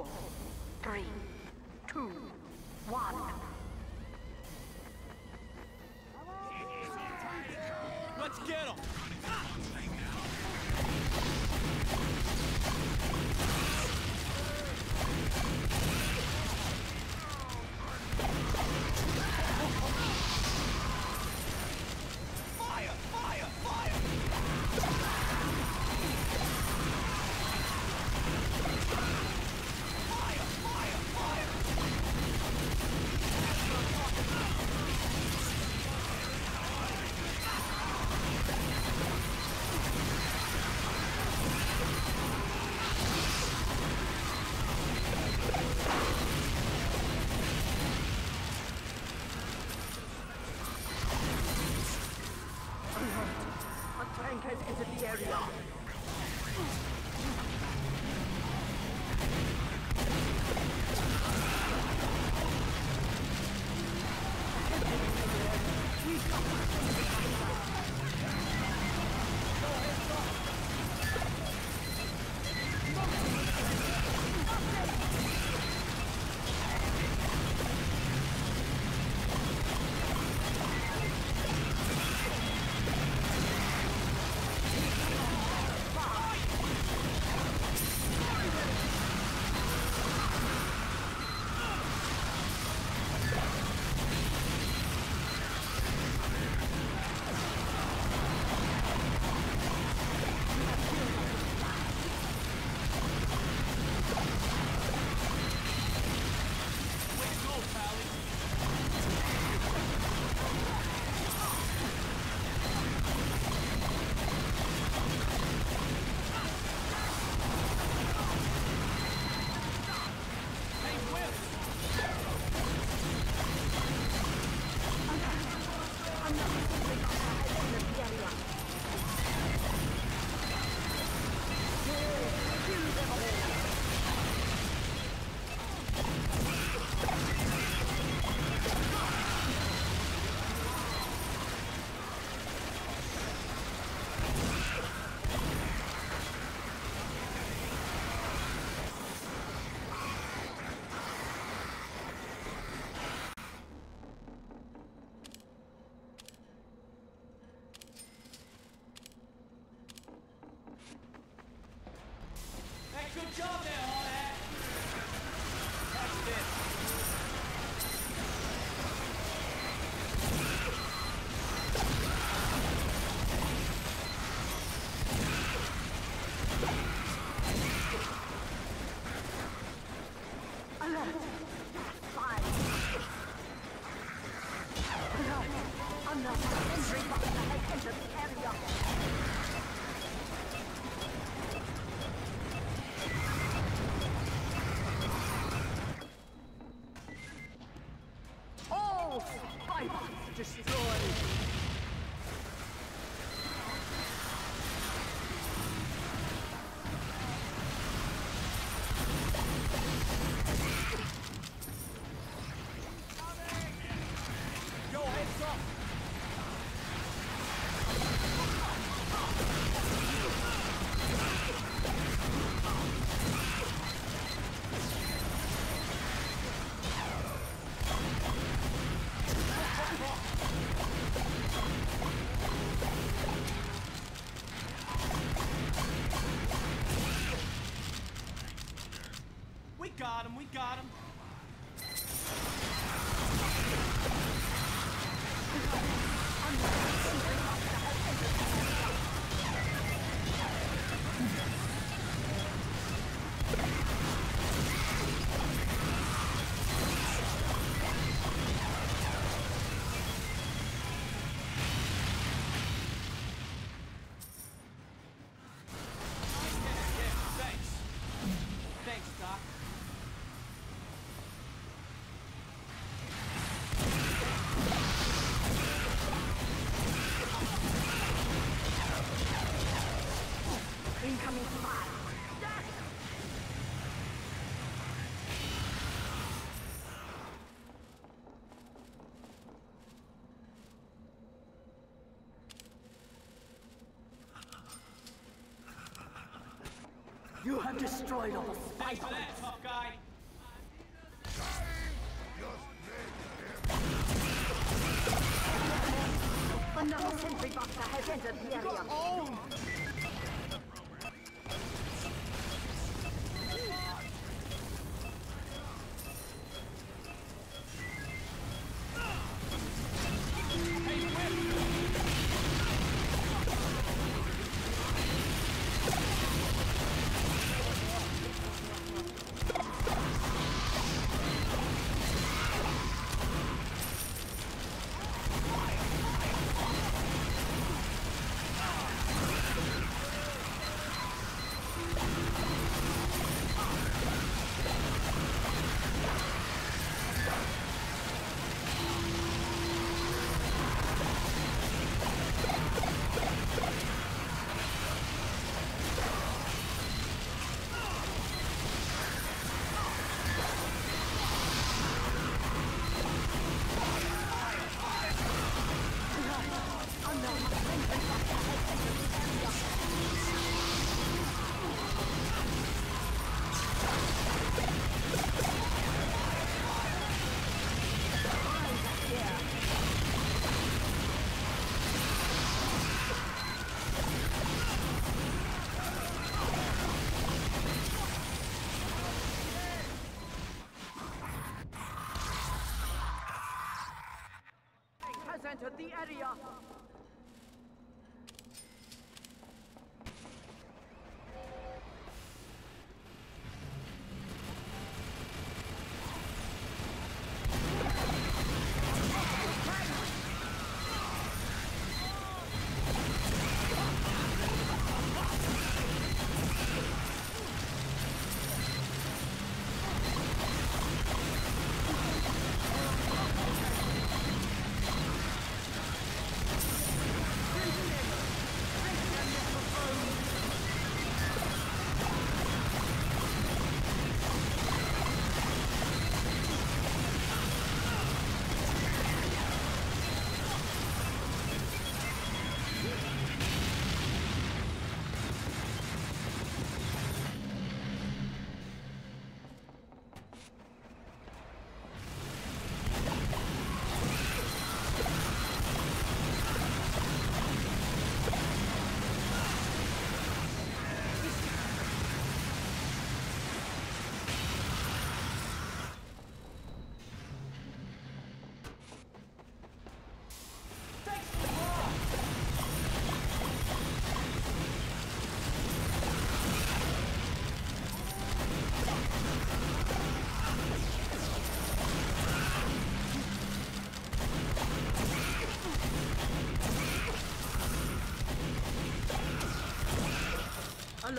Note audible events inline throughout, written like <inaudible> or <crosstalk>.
Four, three, entered the area. Way to! Hey, good job there, all destroyed! We got him, we got him. <laughs> You have destroyed all the Thanks that, tough guy. Another sentry buster has entered the area. Entered the area.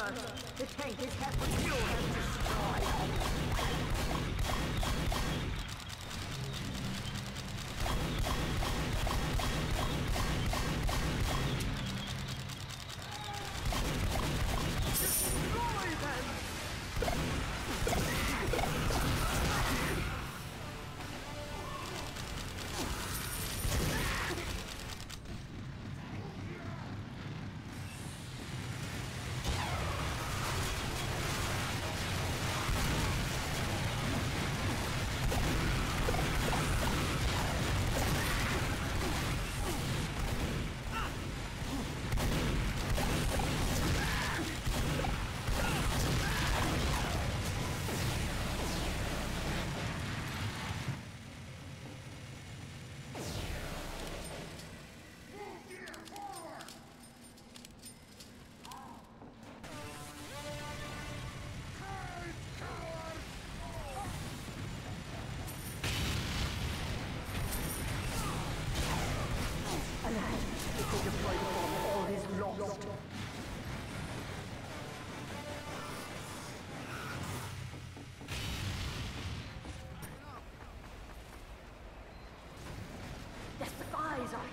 Alert! The tank is half fuel and destroyed.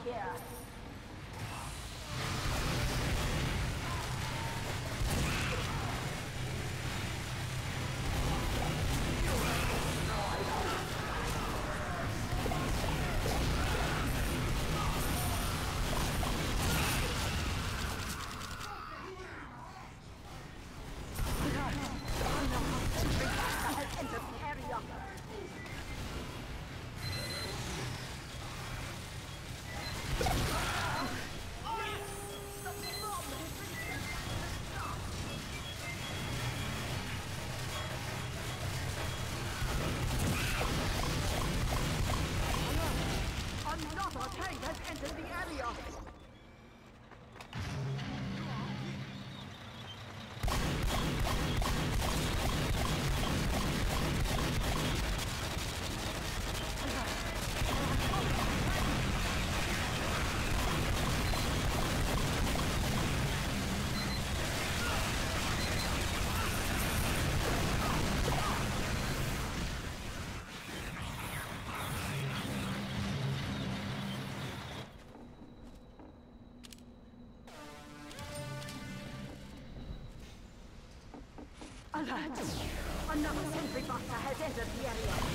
Yeah. has entered Another sentry buster has entered the area.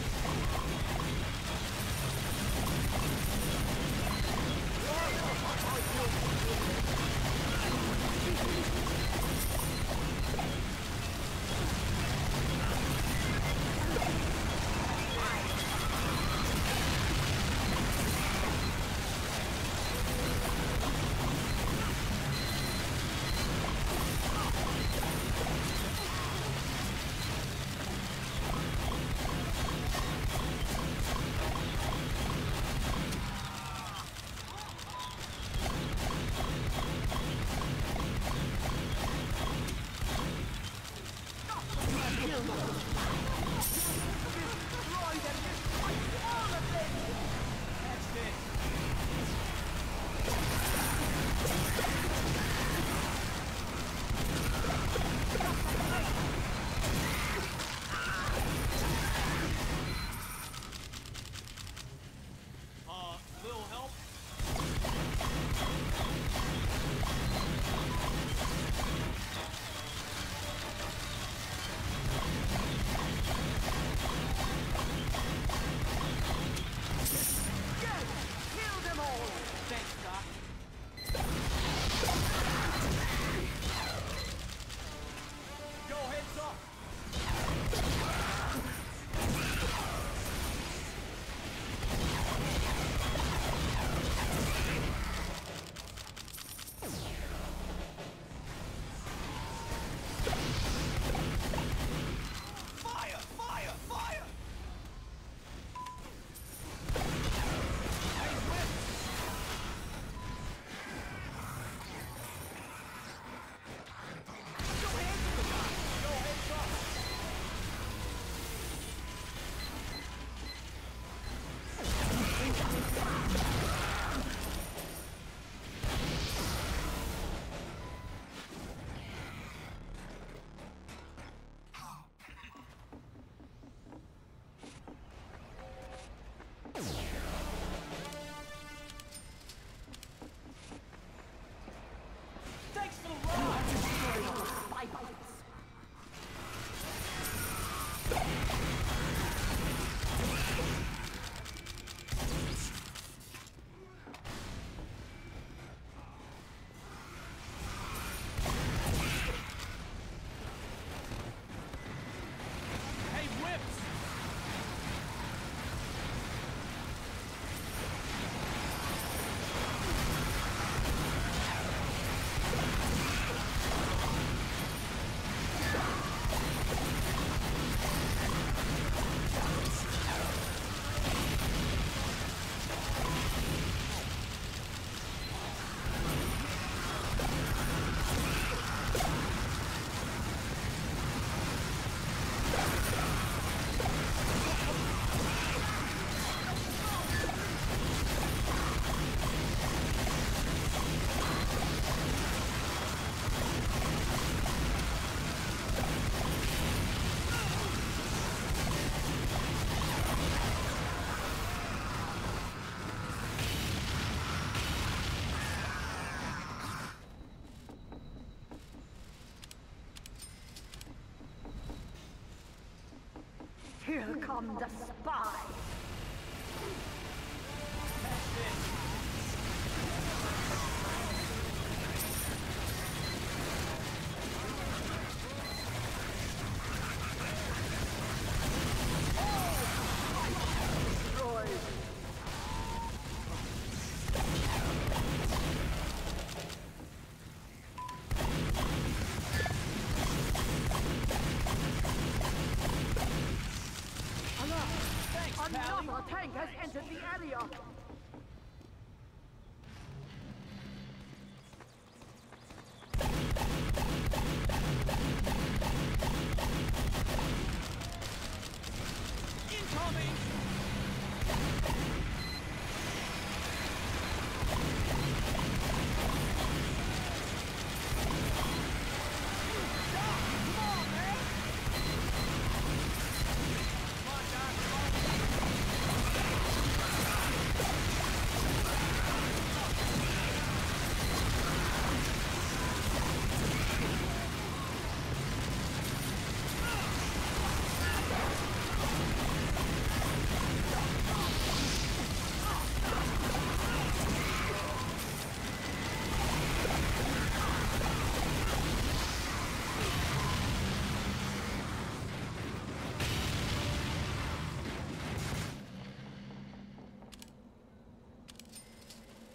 Here come the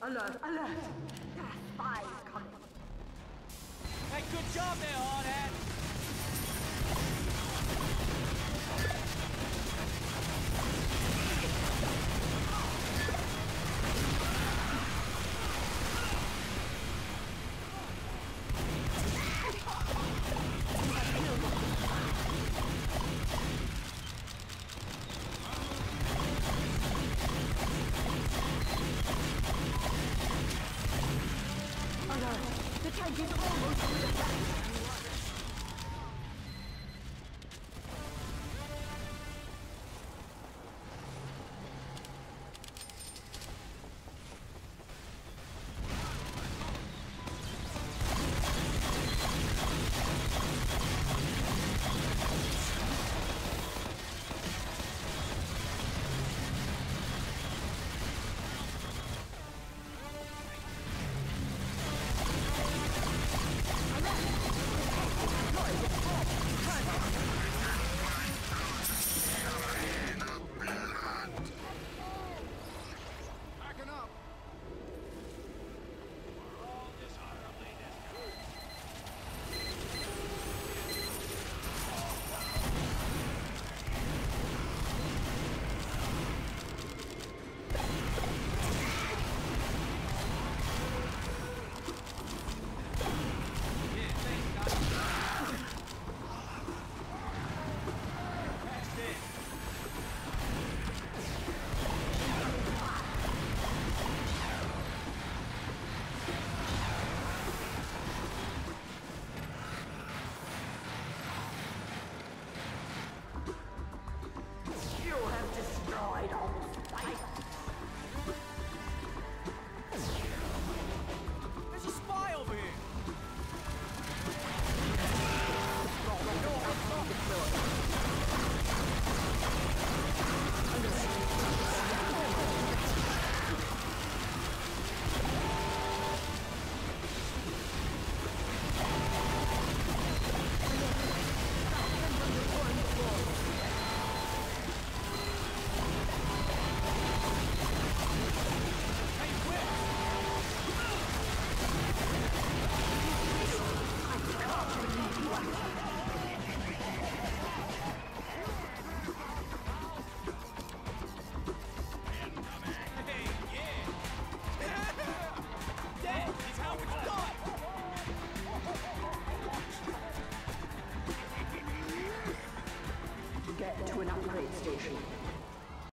Alert, alert! There are spies coming. Hey, good job there, hard tank almost the back.